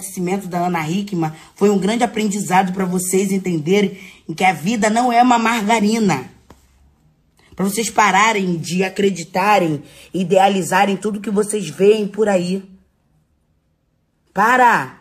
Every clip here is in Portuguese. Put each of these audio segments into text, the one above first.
conhecimento da Ana Hickman foi um grande aprendizado para vocês entenderem que a vida não é uma margarina. Para vocês pararem de acreditarem, idealizarem tudo que vocês veem por aí. Para!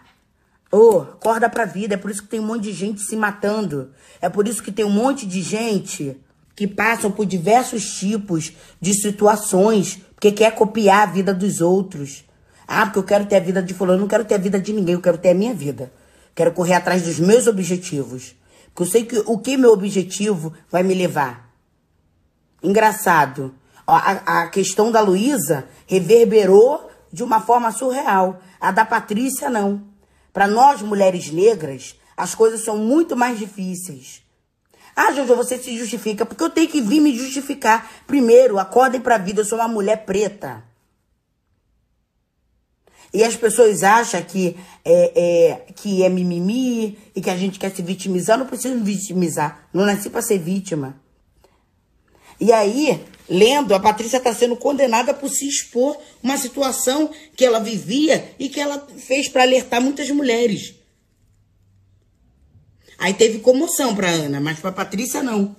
Ô, oh, acorda pra vida. É por isso que tem um monte de gente se matando. É por isso que tem um monte de gente que passam por diversos tipos de situações porque quer copiar a vida dos outros. Ah, porque eu quero ter a vida de fulano, não quero ter a vida de ninguém, eu quero ter a minha vida. Quero correr atrás dos meus objetivos. Porque eu sei que o que meu objetivo vai me levar. Engraçado. A, a questão da Luísa reverberou de uma forma surreal. A da Patrícia, não. Para nós, mulheres negras, as coisas são muito mais difíceis. Ah, Jojo, você se justifica. Porque eu tenho que vir me justificar. Primeiro, acordem pra vida, eu sou uma mulher preta. E as pessoas acham que é, é, que é mimimi e que a gente quer se vitimizar. Eu não preciso me vitimizar. Não nasci para ser vítima. E aí, lendo, a Patrícia está sendo condenada por se expor uma situação que ela vivia e que ela fez para alertar muitas mulheres. Aí teve comoção para Ana, mas para Patrícia não.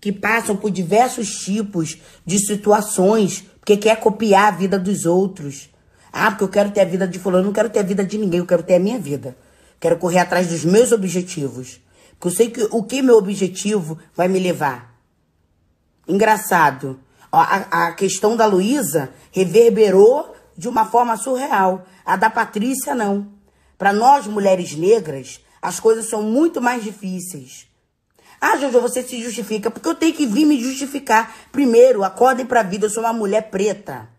Que passam por diversos tipos de situações, porque quer copiar a vida dos outros. Ah, porque eu quero ter a vida de fulano, não quero ter a vida de ninguém, eu quero ter a minha vida. Quero correr atrás dos meus objetivos. Porque eu sei que o que meu objetivo vai me levar. Engraçado. A, a questão da Luísa reverberou de uma forma surreal. A da Patrícia, não. Para nós, mulheres negras, as coisas são muito mais difíceis. Ah, Jojo, você se justifica. Porque eu tenho que vir me justificar. Primeiro, acordem pra vida, eu sou uma mulher preta.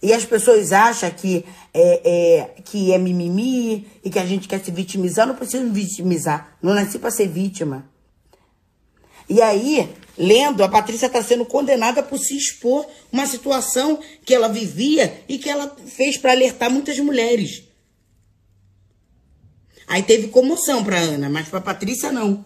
E as pessoas acham que é, é, que é mimimi e que a gente quer se vitimizar. Eu não preciso me vitimizar. Não nasci para ser vítima. E aí, lendo, a Patrícia está sendo condenada por se expor uma situação que ela vivia e que ela fez para alertar muitas mulheres. Aí teve comoção para Ana, mas para Patrícia não.